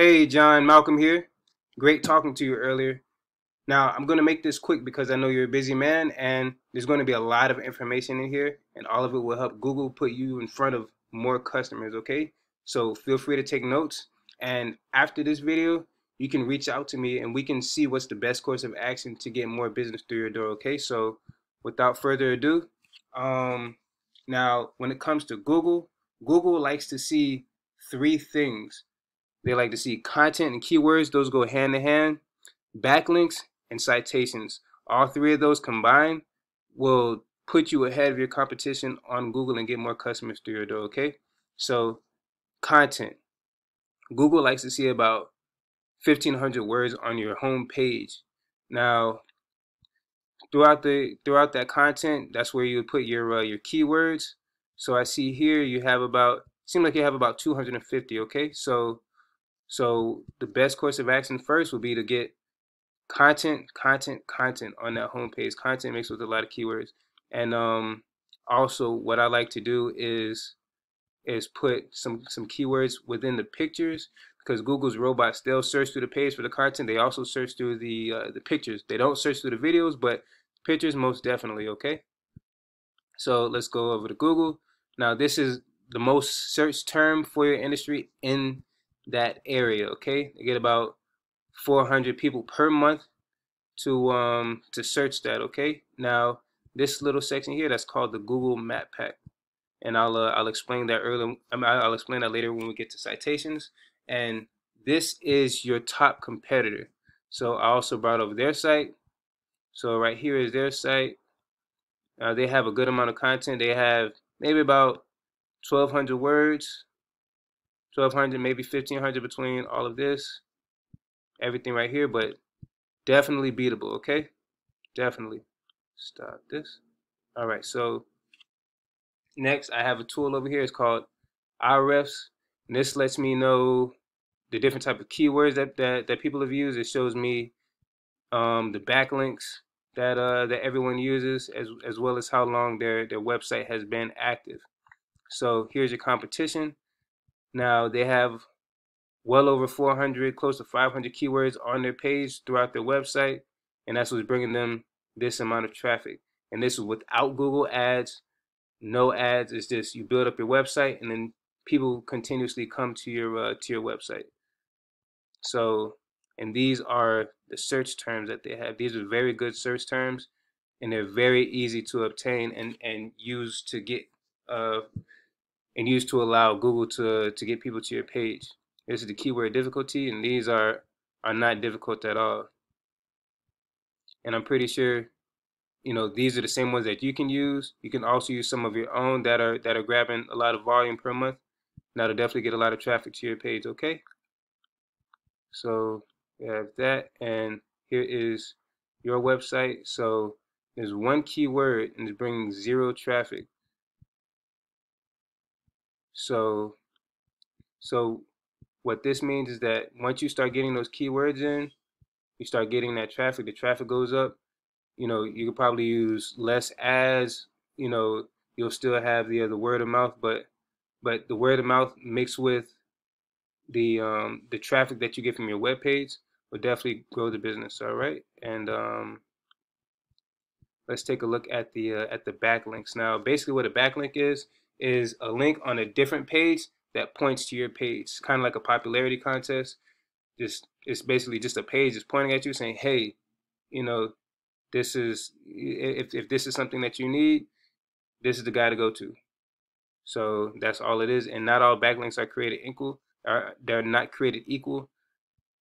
Hey, John, Malcolm here. Great talking to you earlier. Now, I'm going to make this quick because I know you're a busy man and there's going to be a lot of information in here and all of it will help Google put you in front of more customers, okay? So feel free to take notes and after this video, you can reach out to me and we can see what's the best course of action to get more business through your door, okay? So without further ado, um, now when it comes to Google, Google likes to see three things. They like to see content and keywords, those go hand in hand, backlinks, and citations. All three of those combined will put you ahead of your competition on Google and get more customers through your door, okay? So, content. Google likes to see about 1500 words on your home page. Now, throughout the throughout that content, that's where you would put your uh, your keywords. So I see here you have about seem like you have about 250, okay? So so the best course of action first would be to get content, content, content on that homepage. Content mixed with a lot of keywords. And um, also what I like to do is is put some some keywords within the pictures because Google's robots they'll search through the page for the content. They also search through the uh, the pictures. They don't search through the videos, but pictures most definitely. Okay. So let's go over to Google. Now this is the most searched term for your industry in that area. Okay, they get about 400 people per month to um to search that. Okay, now this little section here that's called the Google Map Pack, and I'll uh, I'll explain that earlier. I mean, I'll explain that later when we get to citations. And this is your top competitor. So I also brought over their site. So right here is their site. Uh, they have a good amount of content. They have maybe about 1,200 words 1200 maybe 1500 between all of this everything right here but definitely beatable okay? Definitely. Stop this. All right so next I have a tool over here. It's called Ahrefs and this lets me know the different type of keywords that, that, that people have used. It shows me um, the backlinks that uh, that everyone uses as, as well as how long their, their website has been active. So here's your competition now they have well over 400, close to 500 keywords on their page throughout their website, and that's what's bringing them this amount of traffic. And this is without Google Ads, no ads. It's just you build up your website, and then people continuously come to your uh, to your website. So, and these are the search terms that they have. These are very good search terms, and they're very easy to obtain and and use to get uh, and used to allow Google to, to get people to your page. This is the keyword difficulty, and these are, are not difficult at all. And I'm pretty sure, you know, these are the same ones that you can use. You can also use some of your own that are that are grabbing a lot of volume per month. That'll definitely get a lot of traffic to your page, okay? So you have that, and here is your website. So there's one keyword and it's bringing zero traffic. So, so what this means is that once you start getting those keywords in, you start getting that traffic. The traffic goes up. You know, you could probably use less ads. You know, you'll still have the the word of mouth, but but the word of mouth mixed with the um, the traffic that you get from your web page will definitely grow the business. All right, and um, let's take a look at the uh, at the backlinks now. Basically, what a backlink is is a link on a different page that points to your page, kind of like a popularity contest. Just it's basically just a page that's pointing at you, saying, "Hey, you know, this is if if this is something that you need, this is the guy to go to." So that's all it is, and not all backlinks are created equal. Are they're not created equal.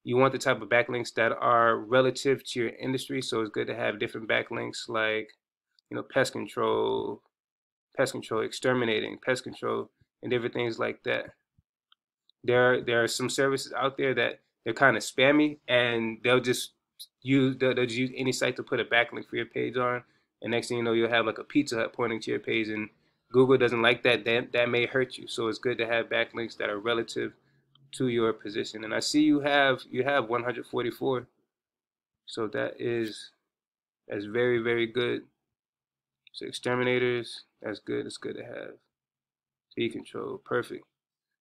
You want the type of backlinks that are relative to your industry. So it's good to have different backlinks like, you know, pest control, pest control, exterminating, pest control, and different things like that. There, there are some services out there that they're kind of spammy, and they'll just use they'll, they'll just use any site to put a backlink for your page on, and next thing you know, you'll have like a Pizza Hut pointing to your page, and Google doesn't like that. That that may hurt you. So it's good to have backlinks that are relative to your position. And I see you have you have 144, so that is that's very very good. So exterminators, that's good. It's good to have. Bee control, perfect.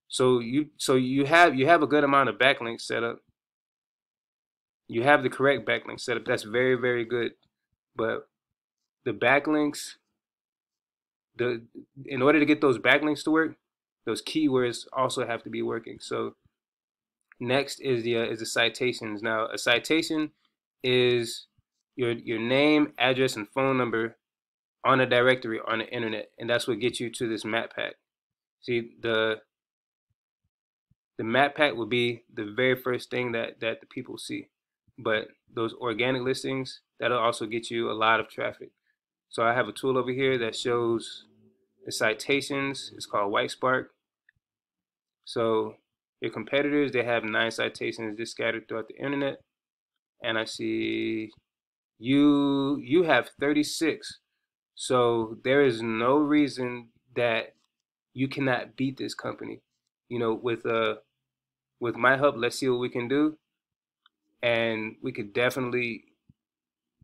So you so you have you have a good amount of backlinks set up. You have the correct backlinks set up. That's very very good. But the backlinks the in order to get those backlinks to work, those keywords also have to be working. So next is the uh, is the citations. Now a citation is your your name, address, and phone number on a directory on the internet, and that's what gets you to this map pack. See the the map pack will be the very first thing that that the people see, but those organic listings that'll also get you a lot of traffic. So I have a tool over here that shows the citations. It's called WhiteSpark. So your competitors, they have nine citations just scattered throughout the internet. And I see you you have 36. So there is no reason that you cannot beat this company. You know, with uh with my help, let's see what we can do. And we could definitely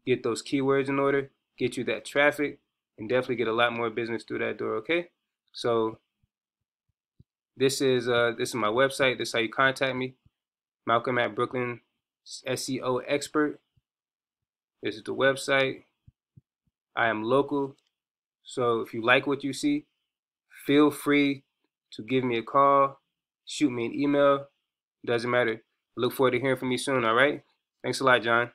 get those keywords in order, get you that traffic, and definitely get a lot more business through that door, okay? So this is uh this is my website. This is how you contact me. Malcolm at Brooklyn SEO expert. This is the website. I am local. So if you like what you see, feel free to give me a call, shoot me an email. Doesn't matter. look forward to hearing from you soon, all right? Thanks a lot, John.